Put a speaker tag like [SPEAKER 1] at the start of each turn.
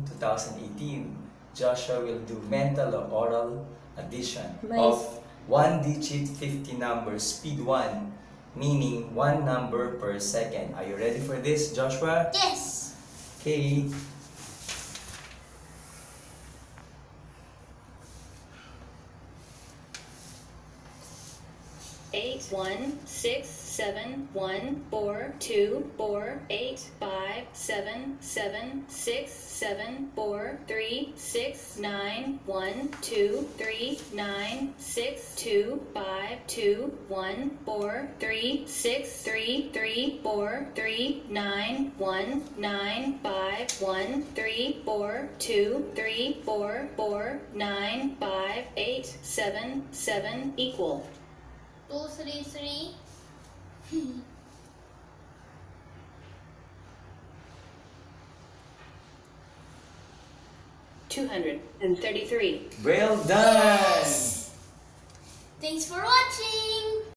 [SPEAKER 1] June 2018, Joshua will do mental or aural addition
[SPEAKER 2] Nice.
[SPEAKER 1] of one digit 50 numbers, speed 1, meaning one number per second. Are you ready for this, Joshua?
[SPEAKER 3] Yes.
[SPEAKER 1] Okay.
[SPEAKER 4] Eight one six seven one four two four eight five seven seven six seven four three six nine one two three nine six two five two one four three six three three four three nine one nine five one three four two three four four nine five eight seven seven equal
[SPEAKER 3] Two, three, three.
[SPEAKER 4] two hundred and thirty-three.
[SPEAKER 1] Well done!
[SPEAKER 3] Thanks for watching.